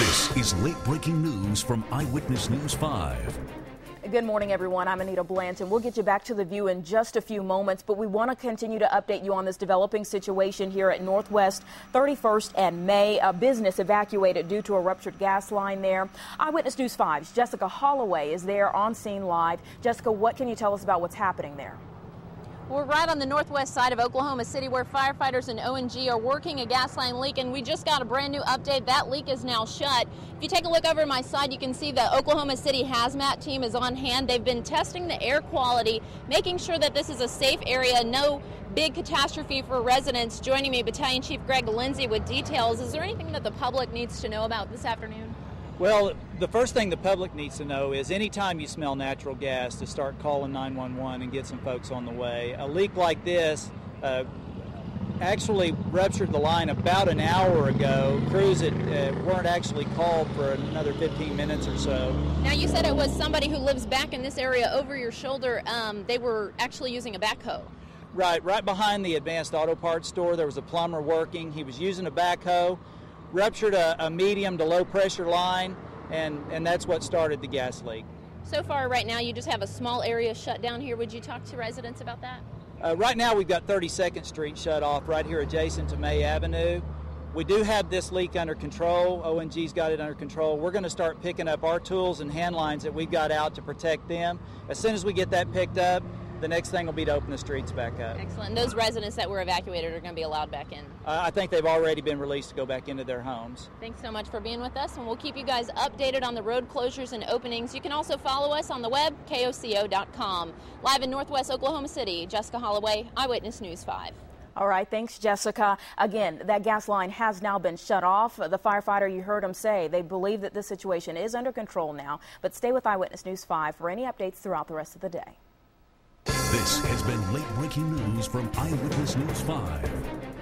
This is late breaking news from Eyewitness News 5. Good morning, everyone. I'm Anita Blanton. We'll get you back to the view in just a few moments, but we want to continue to update you on this developing situation here at Northwest 31st and May. A business evacuated due to a ruptured gas line there. Eyewitness News 5's Jessica Holloway is there on scene live. Jessica, what can you tell us about what's happening there? We're right on the northwest side of Oklahoma City where firefighters and ONG are working a gas line leak and we just got a brand new update. That leak is now shut. If you take a look over my side, you can see the Oklahoma City hazmat team is on hand. They've been testing the air quality, making sure that this is a safe area, no big catastrophe for residents. Joining me, Battalion Chief Greg Lindsay with details. Is there anything that the public needs to know about this afternoon? Well, the first thing the public needs to know is anytime you smell natural gas, to start calling 911 and get some folks on the way. A leak like this uh, actually ruptured the line about an hour ago. Crews that uh, weren't actually called for another 15 minutes or so. Now, you said it was somebody who lives back in this area over your shoulder. Um, they were actually using a backhoe. Right, right behind the advanced auto parts store, there was a plumber working. He was using a backhoe ruptured a, a medium to low pressure line, and, and that's what started the gas leak. So far, right now, you just have a small area shut down here. Would you talk to residents about that? Uh, right now, we've got 32nd Street shut off right here adjacent to May Avenue. We do have this leak under control. ONG's got it under control. We're going to start picking up our tools and hand lines that we've got out to protect them. As soon as we get that picked up, the next thing will be to open the streets back up. Excellent. Those residents that were evacuated are going to be allowed back in? Uh, I think they've already been released to go back into their homes. Thanks so much for being with us, and we'll keep you guys updated on the road closures and openings. You can also follow us on the web, koco.com. Live in Northwest Oklahoma City, Jessica Holloway, Eyewitness News 5. All right, thanks, Jessica. Again, that gas line has now been shut off. The firefighter, you heard him say, they believe that the situation is under control now. But stay with Eyewitness News 5 for any updates throughout the rest of the day. This has been late breaking news from Eyewitness News 5.